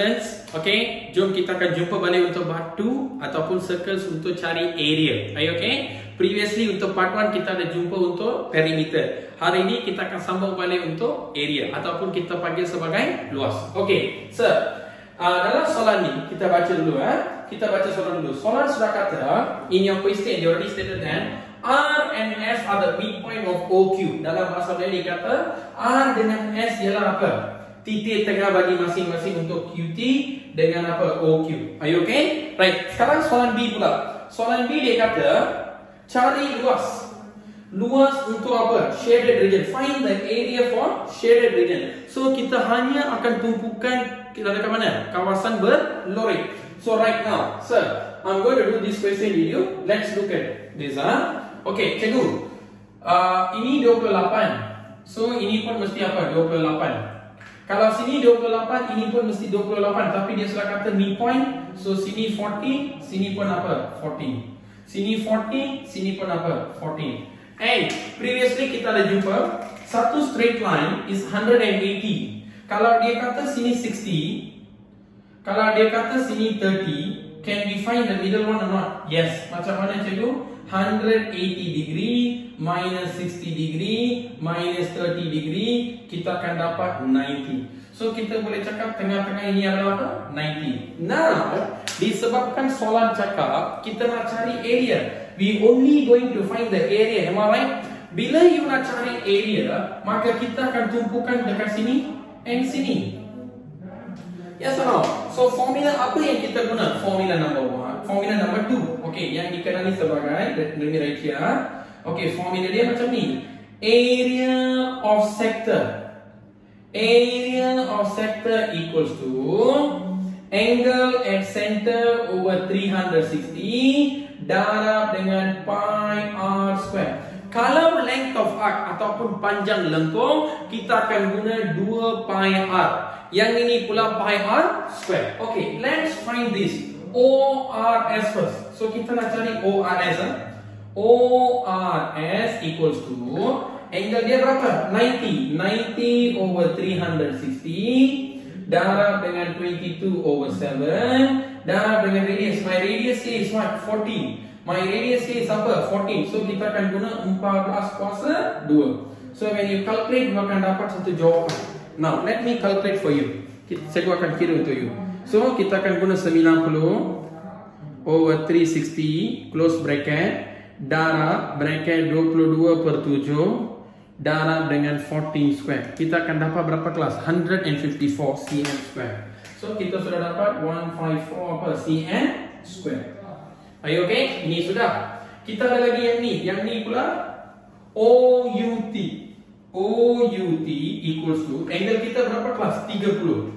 students, okay, jom kita akan jumpa balik untuk part 2 ataupun circles untuk cari area. Are you okay? Previously untuk part 1 kita ada jumpa untuk perimeter. Hari ini kita akan sambung balik untuk area ataupun kita panggil sebagai luas. Okay, sir. Uh, dalam soalan ni kita baca dulu eh. Kita baca soalan dulu. Soalan sudah kata in your question you already stated that R and S are the midpoint of OQ. Dalam bahasa Melayu kata R dengan S ialah apa? Titik tengah bagi masing-masing untuk QT dengan apa OQ. Are you okay? Right. Sekarang soalan B pula. Soalan B dia kata cari luas. Luas untuk apa? Shaded region. Find the area for shaded region. So kita hanya akan tumpukan kita dekat mana? Kawasan berlori. So right now, sir, I'm going to do this question video. Let's look at this. Huh? Okay, cikgu. Uh, ini 28. So ini pun mesti apa? 28. Kalau sini 28, ini pun mesti 28 Tapi dia sudah kata midpoint So sini 40, sini pun apa? 14 Sini 40, sini pun apa? 14 And previously kita ada jumpa Satu straight line is 180 Kalau dia kata sini 60 Kalau dia kata sini 30 Can we find the middle one or not? Yes Macam mana cikgu? 180 degree minus 60 degree minus 30 degree kita akan dapat 90 so kita boleh cakap tengah-tengah ini adalah apa? 90 now disebabkan soalan cakap kita nak cari area we only going to find the area am I right? bila you nak cari area maka kita akan tumpukan dekat sini and sini Yes or no? So formula apa yang kita guna? Formula number one, formula number two. Okay, yang dikenali sebagai let me write here. Okay, formula dia macam ni. Area of sector. Area of sector equals to angle at center over 360 darab dengan pi r square. Kalau length of arc ataupun panjang lengkung, kita akan guna 2 pi r. Yang ini pula pi r square. Okay, let's find this. ORS first. So kita nak cari ORS. Eh? ORS equals to angle dia berapa? 90. 90 over 360 darab dengan 22 over 7 darab dengan radius. My radius is what? 14. My radius is apa? 14. So kita akan guna 14 kuasa 2. So when you calculate, you akan dapat satu jawapan. Now, let me calculate for you. Saya akan kira untuk you. So, kita akan guna 90 over 360 close bracket darab bracket 22 per 7 darab dengan 14 square. Kita akan dapat berapa kelas? 154 cm square. So, kita sudah dapat 154 apa? cm square. Are you okay? Ini sudah. Kita ada lagi yang ni. Yang ni pula OUT. OUT equals to angle kita berapa kelas? 30.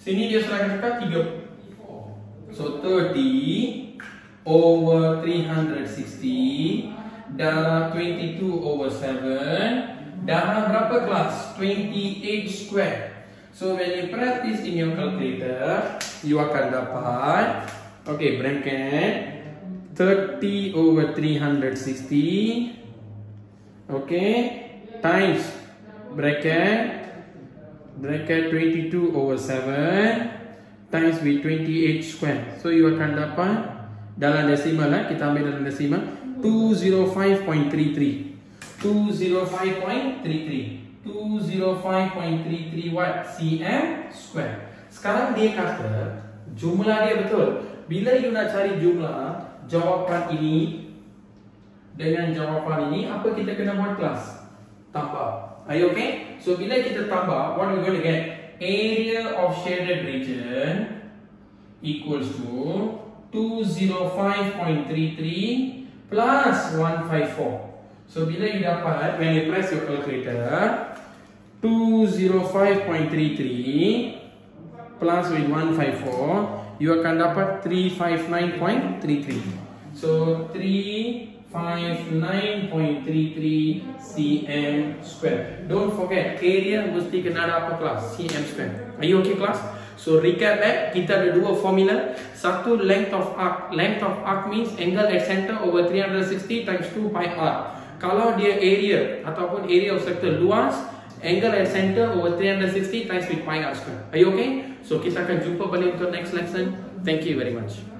Sini dia serang cakap 30. So 30 over 360 darab 22 over 7 darab berapa kelas? 28 square. So when you practice in your calculator, you akan dapat okay, bracket 30 over 360 okay times bracket bracket 22 over 7 times with 28 square. So you akan dapat dalam desimal lah, kita ambil dalam desimal 205.33. 205.33. 205.33 watt cm square. Sekarang dia kata jumlah dia betul. Bila you nak cari jumlah jawapan ini dengan jawapan ini, apa kita kena buat kelas? tambah. Are you okay? So bila kita tambah, what we going to get? Area of shaded region equals to 205.33 plus 154. So bila you dapat, when you press your calculator, 205.33 plus with 154, you akan dapat 359.33. So 3 59.33 cm square. Don't forget, area mesti kena ada apa kelas? cm square. Are you okay class? So recap that, kita ada dua formula. Satu length of arc. Length of arc means angle at center over 360 times 2 pi r. Kalau dia area ataupun area of sector luas, angle at center over 360 times with pi r square. Are you okay? So kita akan jumpa balik untuk next lesson. Thank you very much.